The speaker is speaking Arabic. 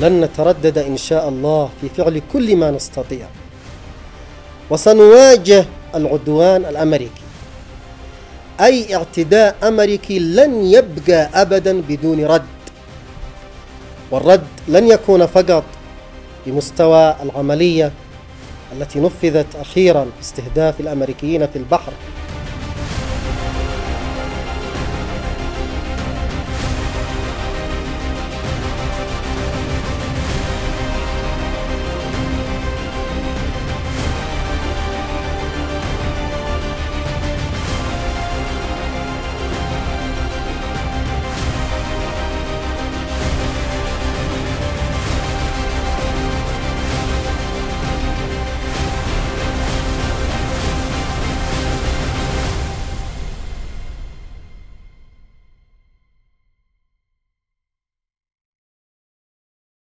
لن نتردد إن شاء الله في فعل كل ما نستطيع. وسنواجه العدوان الأمريكي. أي اعتداء أمريكي لن يبقى ابدا بدون رد. والرد لن يكون فقط بمستوى العملية التي نفذت أخيرا باستهداف الأمريكيين في البحر.